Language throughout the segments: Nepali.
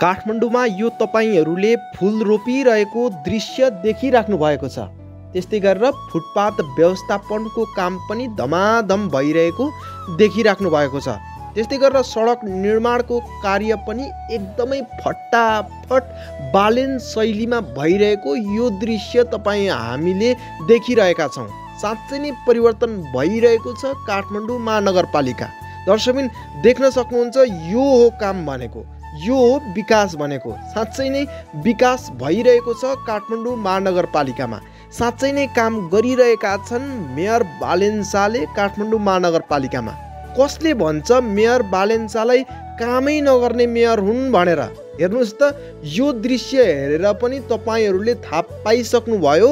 काठमाडौँमा यो तपाईँहरूले फुल रोपिरहेको दृश्य देखिराख्नु भएको छ। त्यस्तै गरेर फुटपाथ व्यवस्थापनको काम पनि धमाधम भइरहेको देखिराख्नु भएको छ। त्यस्तै गरेर सडक निर्माणको कार्य पनि एकदमै फटाफट बालेन शैलीमा भइरहेको यो दृश्य तपाईँ हामीले देखिरहेका छौँ। साँच्चै नै परिवर्तन भइरहेको छ काठमाडौँ महानगरपालिका। दर्शकबिन देख्न सक्नुहुन्छ यो हो काम भनेको। यो विकास भनेको साँच्चै नै विकास भइरहेको छ काठमाडौँ महानगरपालिकामा। साँच्चै नै काम गरिरहेका छन् मेयर बालेन्साले काठमाडौँ महानगरपालिकामा। कसले भन्छ मेयर बालेन्सालाई कामै नगर्ने मेयर हुन् भनेर? हेर्नुहोस् त यो दृश्य हेरेर पनि तपाईँहरूले थाहा पाइसक्नुभयो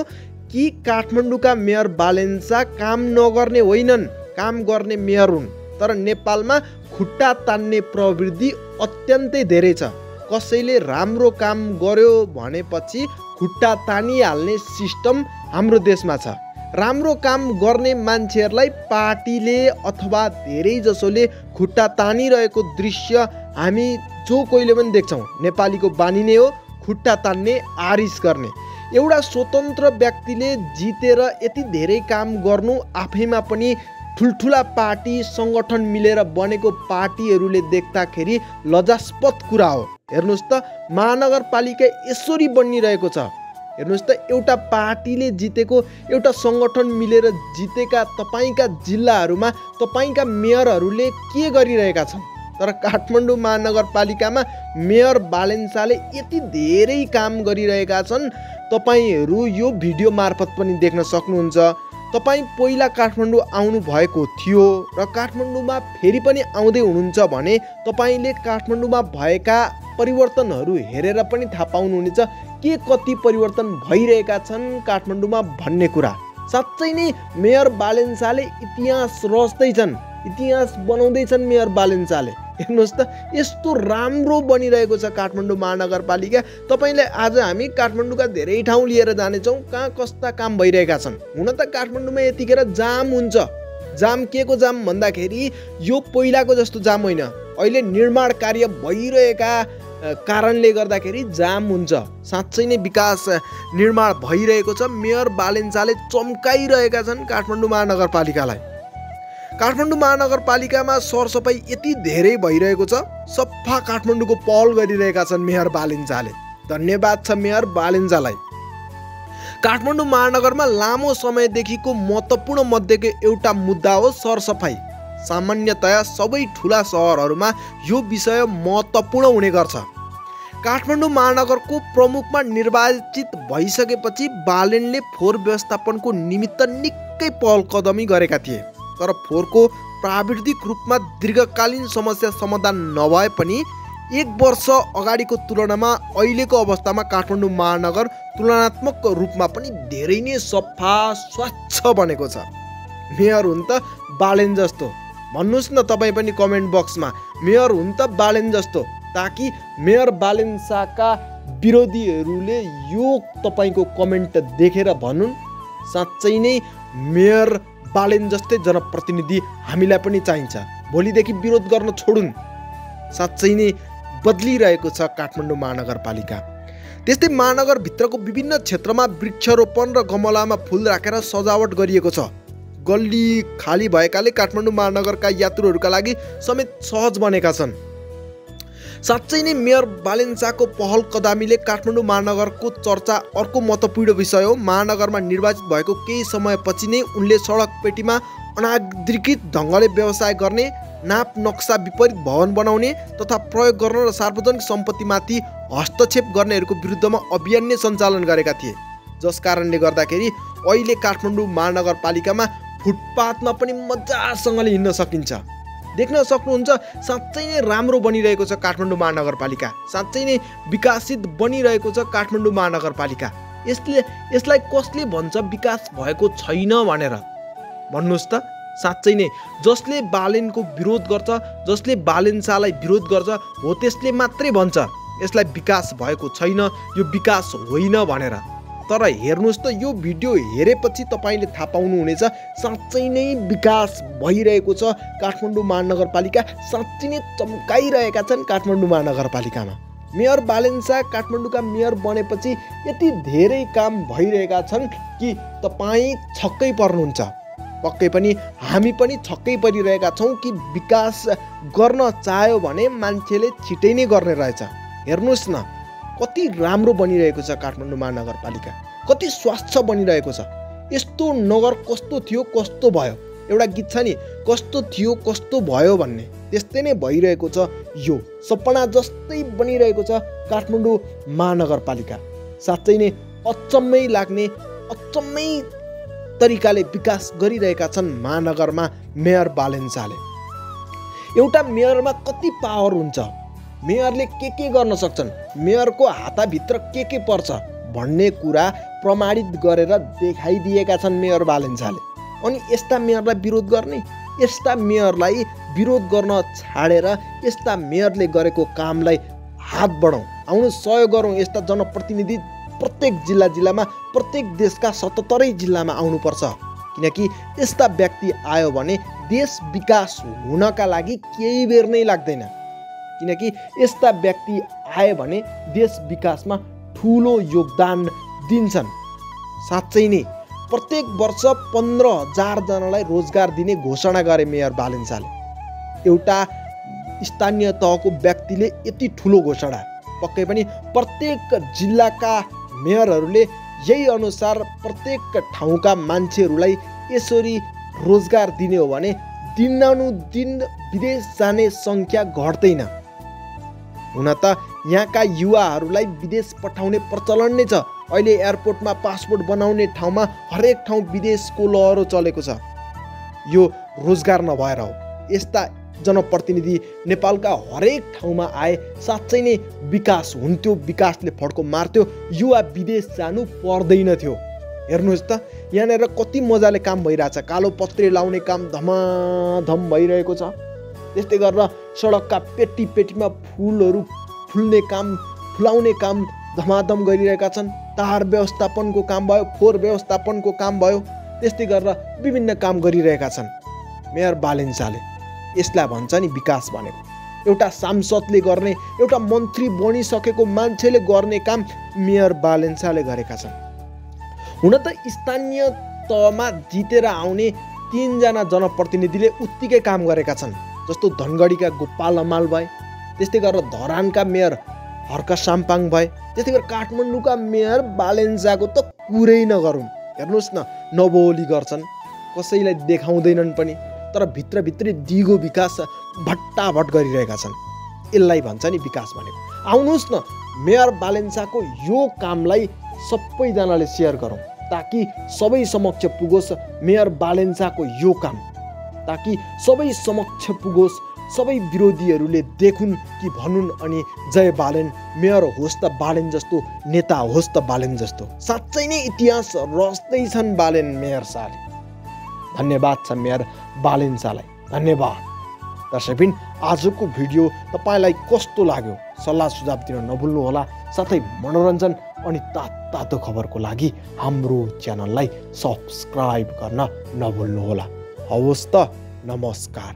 कि काठमाडौँका मेयर बालेन्सा काम नगर्ने होइनन् काम गर्ने मेयर हुन्। तर नेपालमा खुट्टा तान्ने प्रवृत्ति अत्यन्तै धेरै छ। कसैले राम्रो काम गर्यो भनेपछि खुट्टा तानिहाल्ने सिस्टम हाम्रो देशमा छ। राम्रो काम गर्ने मान्छेहरूलाई पार्टीले अथवा धेरै जसोले खुट्टा तानिरहेको दृश्य हामी जो कोहीले पनि देख्छौँ नेपालीको बानी नै हो खुट्टा तान्ने आरिस गर्ने। एउटा स्वतन्त्र व्यक्तिले जितेर यति धेरै काम गर्नु आफैमा पनि ठुल्ठुला पार्टी सङ्गठन मिलेर बनेको पार्टीहरूले देख्दाखेरि लजास्पद कुरा हो। हेर्नुहोस् त महानगरपालिका यसरी बनिरहेको छ। हेर्नुहोस् त एउटा पार्टीले जितेको एउटा सङ्गठन मिलेर जितेका तपाईँका जिल्लाहरूमा तपाईँका मेयरहरूले के गरिरहेका छन्? तर काठमाडौँ महानगरपालिकामा मेयर बालेन्साले यति धेरै काम गरिरहेका छन् तपाईँहरू यो भिडियो मार्फत पनि देख्न सक्नुहुन्छ। तपाईँ पहिला काठमाडौँ आउनु भएको थियो र काठमाडौँमा फेरि पनि आउँदै हुनुहुन्छ भने तपाईँले काठमाडौँमा भएका परिवर्तनहरू हेरेर पनि थाहा पाउनुहुनेछ के कति परिवर्तन भइरहेका छन् काठमाडौँमा भन्ने कुरा। साँच्चै नै मेयर बालेन्साले इतिहास रच्दैछन्। इतिहास बनाउँदैछन् मेयर बालेन्साले। हेर्नुहोस् त यस्तो राम्रो बनिरहेको छ काठमाडौँ महानगरपालिका। तपाईँले आज हामी काठमाडौँका धेरै ठाउँ लिएर जानेछौँ कहाँ कस्ता काम भइरहेका छन्। हुन त काठमाडौँमा यतिखेर जाम हुन्छ। जाम के को जाम भन्दाखेरि यो पहिलाको जस्तो जाम होइन। अहिले निर्माण कार्य भइरहेका कारणले गर्दाखेरि जाम हुन्छ। साँच्चै नै विकास निर्माण भइरहेको छ। मेयर बालेन्चाले चम्काइरहेका छन् काठमाडौँ महानगरपालिकालाई। काठमाडौँ महानगरपालिकामा सरसफाइ यति धेरै भइरहेको छ सफा काठमाडौँको पहल गरिरहेका छन् मेयर बालिन्जाले। धन्यवाद छ मेयर बालिन्जालाई। काठमाडौँ महानगरमा लामो समयदेखिको महत्त्वपूर्ण मध्येको एउटा मुद्दा हो सरसफाइ सामान्यतया सबै ठुला सहरहरूमा यो विषय महत्त्वपूर्ण हुने गर्छ। काठमाडौँ महानगरको प्रमुखमा निर्वाचित भइसकेपछि बालेनले फोहोर व्यवस्थापनको निमित्त निकै पहल कदमी गरेका थिए। तर फोहोरको प्राविधिक रूपमा दीर्घकालीन समस्या समाधान नभए पनि एक वर्ष अगाडिको तुलनामा अहिलेको अवस्थामा काठमाडौँ महानगर तुलनात्मक रूपमा पनि धेरै नै सफा स्वच्छ बनेको छ। मेयर हुन् त बालेन जस्तो। भन्नुहोस् न तपाईँ पनि कमेन्ट बक्समा मेयर हुन् त बालेन जस्तो ताकि मेयर बालेन शाहका विरोधीहरूले यो तपाईँको कमेन्ट देखेर भनुन् साँच्चै नै मेयर बालेन जस्तै जनप्रतिनिधि हामीलाई पनि चाहिन्छ। भोलिदेखि विरोध गर्न छोडुन्। साँच्चै नै बदलिरहेको छ काठमाडौँ महानगरपालिका। त्यस्तै महानगरभित्रको विभिन्न क्षेत्रमा वृक्षरोपण र गमलामा फुल राखेर सजावट गरिएको छ। गल्ली खाली भएकाले काठमाडौँ महानगरका यात्रुहरूका लागि समेत सहज बनेका छन्। साँच्चै नै मेयर बालेन्साको पहल कदामीले काठमाडौँ महानगरको चर्चा अर्को महत्त्वपूर्ण विषय हो। महानगरमा निर्वाचित भएको केही समयपछि नै उनले सडक पेटीमा अनाधिकृत ढङ्गले व्यवसाय गर्ने नाप नक्सा विपरीत भवन बनाउने तथा प्रयोग गर्न र सार्वजनिक सम्पत्तिमाथि हस्तक्षेप गर्नेहरूको विरुद्धमा अभियान नै सञ्चालन गरेका थिए। जस कारणले गर्दाखेरि अहिले काठमाडौँ महानगरपालिकामा फुटपाथमा पनि मजासँगले हिँड्न सकिन्छ। देख्न सक्नुहुन्छ साँच्चै नै राम्रो बनिरहेको छ काठमाडौँ महानगरपालिका। साँच्चै नै विकासित बनिरहेको छ काठमाडौँ महानगरपालिका। यसले यसलाई कसले भन्छ विकास भएको छैन भनेर? भन्नुहोस् त। साँच्चै नै जसले बालेनको विरोध गर्छ जसले बालेन्सालाई विरोध गर्छ हो त्यसले मात्रै भन्छ यसलाई विकास भएको छैन यो विकास होइन भनेर। तर हेर्नुहोस् त यो भिडियो हेरेपछि तपाईँले थाहा पाउनुहुनेछ साँच्चै नै विकास भइरहेको छ काठमाडौँ महानगरपालिका साँच्चै नै चम्काइरहेका छन् काठमाडौँ महानगरपालिकामा। मेयर बालेन्सा काठमाडौँका मेयर बनेपछि यति धेरै काम भइरहेका छन् कि तपाईँ छक्कै पर्नुहुन्छ। पक्कै पनि हामी पनि छक्कै परिरहेका छौँ कि विकास गर्न चाह्यो भने मान्छेले छिटै नै गर्ने रहेछ। हेर्नुहोस् न। कति राम्रो बनिरहेको छ काठमाडौँ महानगरपालिका? कति स्वच्छ बनिरहेको छ? यस्तो नगर कस्तो थियो कस्तो भयो? एउटा गीत छ नि कस्तो थियो कस्तो भयो भन्ने। त्यस्तै नै भइरहेको छ यो। सपना जस्तै बनिरहेको छ काठमाडौँ महानगरपालिका। साँच्चै नै अचम्मै लाग्ने अचम्मै तरिकाले विकास गरिरहेका छन् महानगरमा मेयर बालेन्साले। एउटा मेयरमा कति पावर हुन्छ? मेयरले के के गर्न सक्छन्? मेयरको हाताभित्र के के पर्छ? भन्ने कुरा प्रमाणित गरेर देखाइदिएका छन् मेयर बालेन्साले। अनि यस्ता मेयरलाई विरोध गर्ने यस्ता मेयरलाई विरोध गर्न छाडेर यस्ता मेयरले गरेको कामलाई हात बढाउँ आउनु सहयोग गरौँ यस्ता जनप्रतिनिधि प्रत्येक जिल्ला जिल्लामा प्रत्येक देशका सतहत्तरै जिल्लामा आउनुपर्छ। किनकि यस्ता व्यक्ति आयो भने देश विकास हुनका लागि केही बेर नै लाग्दैन। किनकि यस्ता व्यक्ति आयो भने देश विकासमा ठुलो योगदान दिन्छन्। साँच्चै नै प्रत्येक वर्ष पन्ध्र हजारजनालाई रोजगार दिने घोषणा गरे मेयर बालेन्साले एउटा स्थानीय तहको व्यक्तिले यति ठुलो घोषणा पक्कै पनि प्रत्येक जिल्लाका मेयरहरूले यही अनुसार प्रत्येक ठाउँका मान्छेहरूलाई यसरी रोजगार दिने हो भने दिनानुदिन विदेश जाने सङ्ख्या घट्दैन। हुन त यहाँका युवाहरूलाई विदेश पठाउने प्रचलन नै छ। अहिले एयरपोर्टमा पासपोर्ट बनाउने ठाउँमा हरेक ठाउँ विदेशको लहरो चलेको छ। यो रोजगार नभएर हो। यस्ता जनप्रतिनिधि नेपालका हरेक ठाउँमा आए साँच्चै नै विकास हुन्थ्यो विकासले फड्को मार्थ्यो। युवा विदेश जानु पर्दैन थियो हेर्नुहोस् त यहाँनिर कति मजाले काम भइरहेछ। कालो पत्रे लाउने काम धमाधम भइरहेको छ। त्यस्तै गरेर सडकका पेटी पेटीमा फुलहरू फुल्ने काम फुलाउने काम धमाधम गरिरहेका छन्। तार व्यवस्थापनको काम भयो फोहोर व्यवस्थापनको काम भयो त्यस्तै गरेर विभिन्न काम गरिरहेका छन्। मेयर बालेन्साले यसलाई भन्छ नि विकास भनेको। एउटा सांसदले गर्ने एउटा मन्त्री बनिसकेको मान्छेले गर्ने काम मेयर बालेन्साले गरेका छन्। हुन त स्थानीय तहमा जितेर आउने तिनजना जनप्रतिनिधिले उत्तिकै काम गरेका छन्। जस्तो धनगढीका गोपाल हमाल भए त्यस्तै गरेर धरानका मेयर हर्क साम्पाङ भए त्यस्तै गरेर काठमाडौँका मेयर बालेन्जाको त कुरै नगरौँ हेर्नुहोस् न नबोली गर्छन्। कसैलाई देखाउँदैनन् पनि तर भित्रभित्रै दिगो विकास भट्टाभट गरिरहेका छन्। यसलाई भन्छ नि विकास भनेको। आउनुहोस् न मेयर बालेन्साको यो कामलाई सबैजनाले सेयर गरौँ ताकि सबै समक्ष पुगोस् मेयर बालेन्साको यो काम। ताकि सबै समक्ष पुगोस् सबै विरोधीहरूले देखुन् कि भनुन् अनि जय बालेन मेयर होस् त बालेन जस्तो नेता होस् त बालेन जस्तो। साँच्चै नै इतिहास रच्दैछन् बालेन मेयर शाहले धन्यवाद छ मेयर बालेन शाहलाई धन्यवाद। दर्शकबिन आजको भिडियो तपाईँलाई कस्तो लाग्यो? सल्लाह सुझाव दिन नभुल्नुहोला साथै मनोरञ्जन अनि तात तातो खबरको लागि हाम्रो च्यानललाई सब्सक्राइब गर्न नभुल्नुहोला अवस्था नमस्कार।